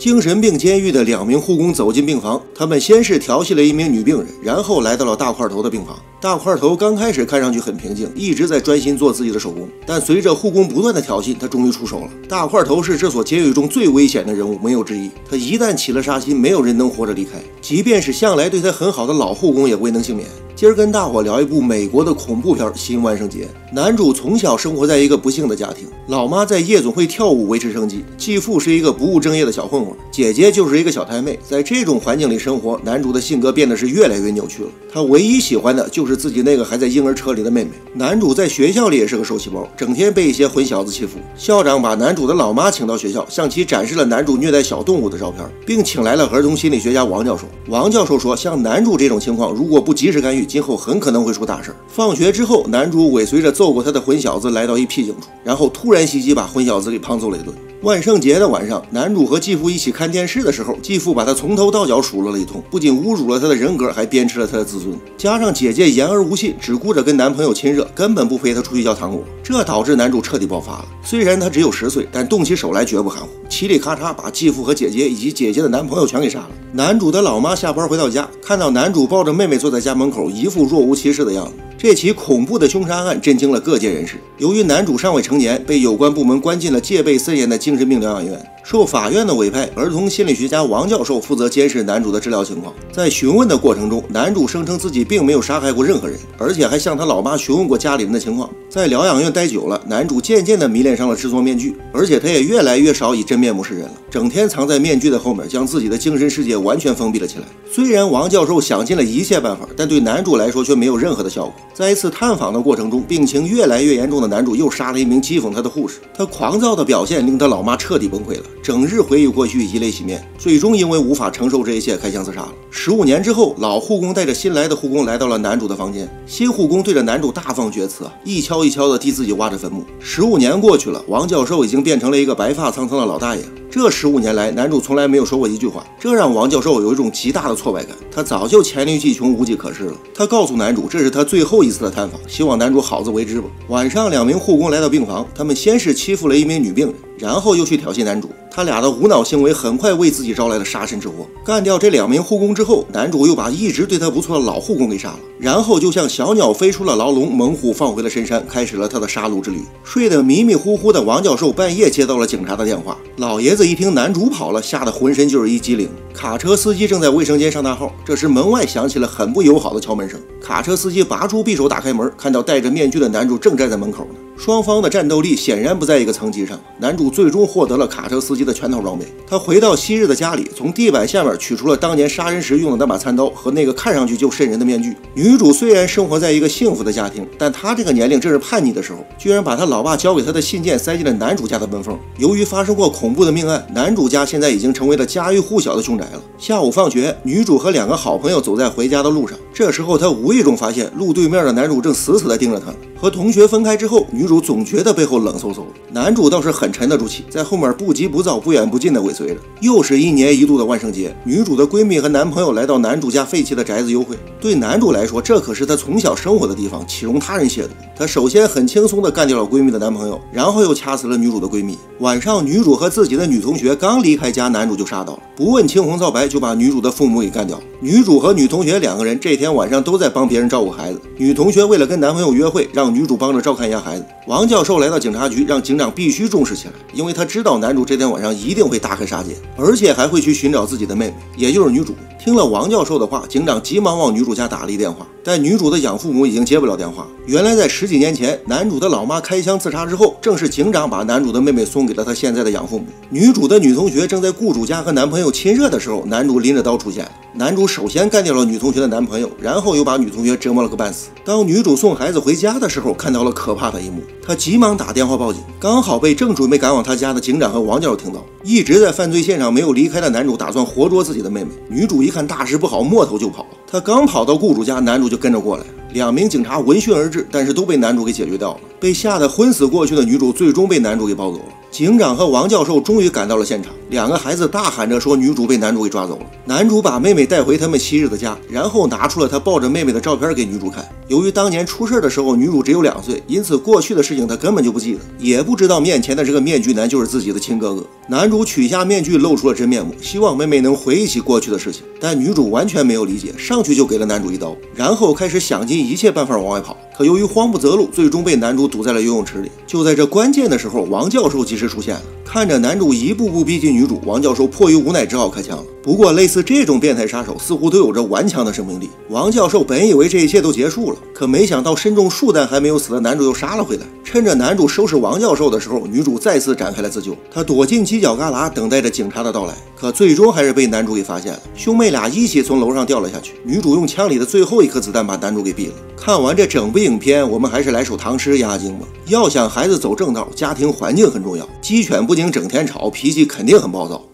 精神病监狱的两名护工走进病房，他们先是调戏了一名女病人，然后来到了大块头的病房。大块头刚开始看上去很平静，一直在专心做自己的手工。但随着护工不断的挑衅，他终于出手了。大块头是这所监狱中最危险的人物，没有之一。他一旦起了杀心，没有人能活着离开，即便是向来对他很好的老护工也未能幸免。今儿跟大伙聊一部美国的恐怖片《新万圣节》。男主从小生活在一个不幸的家庭，老妈在夜总会跳舞维持生计，继父是一个不务正业的小混混，姐姐就是一个小太妹。在这种环境里生活，男主的性格变得是越来越扭曲了。他唯一喜欢的就是自己那个还在婴儿车里的妹妹。男主在学校里也是个受气包，整天被一些混小子欺负。校长把男主的老妈请到学校，向其展示了男主虐待小动物的照片，并请来了儿童心理学家王教授。王教授说，像男主这种情况，如果不及时干预，今后很可能会出大事。放学之后，男主尾随着揍过他的混小子来到一僻静处，然后突然袭击，把混小子给胖揍了一顿。万圣节的晚上，男主和继父一起看电视的时候，继父把他从头到脚数落了一通，不仅侮辱了他的人格，还鞭笞了他的自尊。加上姐姐言而无信，只顾着跟男朋友亲热，根本不陪他出去要糖果，这导致男主彻底爆发了。虽然他只有十岁，但动起手来绝不含糊，嘁里咔嚓把继父和姐姐以及姐姐的男朋友全给杀了。男主的老妈下班回到家，看到男主抱着妹妹坐在家门口，一副若无其事的样子。这起恐怖的凶杀案震惊了各界人士。由于男主尚未成年，被有关部门关进了戒备森严的精神病疗养院。受法院的委派，儿童心理学家王教授负责监视男主的治疗情况。在询问的过程中，男主声称自己并没有杀害过任何人，而且还向他老妈询问过家里人的情况。在疗养院待久了，男主渐渐地迷恋上了制作面具，而且他也越来越少以真面目示人了，整天藏在面具的后面，将自己的精神世界完全封闭了起来。虽然王教授想尽了一切办法，但对男主来说却没有任何的效果。在一次探访的过程中，病情越来越严重的男主又杀了一名讥讽他的护士。他狂躁的表现令他老妈彻底崩溃了，整日回忆过去，以泪洗面，最终因为无法承受这一切，开枪自杀了。十五年之后，老护工带着新来的护工来到了男主的房间，新护工对着男主大放厥词，一锹一锹的替自己挖着坟墓。十五年过去了，王教授已经变成了一个白发苍苍的老大爷。这十五年来，男主从来没有说过一句话，这让王教授有一种极大的挫败感。他早就黔驴技穷，无计可施了。他告诉男主，这是他最后一次的探访，希望男主好自为之吧。晚上，两名护工来到病房，他们先是欺负了一名女病人，然后又去挑衅男主。他俩的无脑行为很快为自己招来了杀身之祸。干掉这两名护工之后，男主又把一直对他不错的老护工给杀了，然后就像小鸟飞出了牢笼，猛虎放回了深山，开始了他的杀戮之旅。睡得迷迷糊糊的王教授半夜接到了警察的电话，老爷子一听男主跑了，吓得浑身就是一激灵。卡车司机正在卫生间上大号，这时门外响起了很不友好的敲门声。卡车司机拔出匕首打开门，看到戴着面具的男主正站在门口呢。双方的战斗力显然不在一个层级上。男主最终获得了卡车司机的全套装备。他回到昔日的家里，从地板下面取出了当年杀人时用的那把餐刀和那个看上去就瘆人的面具。女主虽然生活在一个幸福的家庭，但她这个年龄正是叛逆的时候，居然把她老爸交给她的信件塞进了男主家的门缝。由于发生过恐怖的命案，男主家现在已经成为了家喻户晓的凶宅了。下午放学，女主和两个好朋友走在回家的路上，这时候她无意中发现路对面的男主正死死地盯着她。和同学分开之后，女主总觉得背后冷飕飕。男主倒是很沉得住气，在后面不急不躁、不远不近地尾随着。又是一年一度的万圣节，女主的闺蜜和男朋友来到男主家废弃的宅子幽会。对男主来说，这可是他从小生活的地方，岂容他人亵渎？他首先很轻松地干掉了闺蜜的男朋友，然后又掐死了女主的闺蜜。晚上，女主和自己的女同学刚离开家，男主就杀到了，不问青红皂白就把女主的父母给干掉。女主和女同学两个人这天晚上都在帮别人照顾孩子。女同学为了跟男朋友约会，让女主帮着照看一下孩子。王教授来到警察局，让警长必须重视起来，因为他知道男主这天晚上一定会大开杀戒，而且还会去寻找自己的妹妹，也就是女主。听了王教授的话，警长急忙往女主家打了一电话，但女主的养父母已经接不了电话。原来在十几年前，男主的老妈开枪自杀之后，正是警长把男主的妹妹送给了他现在的养父母。女主的女同学正在雇主家和男朋友亲热的时候，男主拎着刀出现了。男主首先干掉了女同学的男朋友，然后又把女同学折磨了个半死。当女主送孩子回家的时候，看到了可怕的一幕，她急忙打电话报警，刚好被正准备赶往她家的警长和王教授听到。一直在犯罪现场没有离开的男主打算活捉自己的妹妹。女主一看大事不好，摸头就跑。她刚跑到雇主家，男主就跟着过来。两名警察闻讯而至，但是都被男主给解决掉了。被吓得昏死过去的女主，最终被男主给抱走了。警长和王教授终于赶到了现场，两个孩子大喊着说女主被男主给抓走了。男主把妹妹带回他们昔日的家，然后拿出了他抱着妹妹的照片给女主看。由于当年出事的时候女主只有两岁，因此过去的事情他根本就不记得，也不知道面前的这个面具男就是自己的亲哥哥。男主取下面具，露出了真面目，希望妹妹能回忆起过去的事情。但女主完全没有理解，上去就给了男主一刀，然后开始想尽一切办法往外跑。可由于慌不择路，最终被男主堵在了游泳池里。就在这关键的时候，王教授及时出现了。看着男主一步步逼近女主，王教授迫于无奈只好开枪了。不过，类似这种变态杀手似乎都有着顽强的生命力。王教授本以为这一切都结束了，可没想到身中数弹还没有死的男主又杀了回来。趁着男主收拾王教授的时候，女主再次展开了自救。她躲进犄角旮旯，等待着警察的到来。可最终还是被男主给发现了，兄妹俩一起从楼上掉了下去。女主用枪里的最后一颗子弹把男主给毙了。看完这整部影片，我们还是来首唐诗压压惊吧。要想孩子走正道，家庭环境很重要。鸡犬不惊整天吵，脾气肯定很暴躁。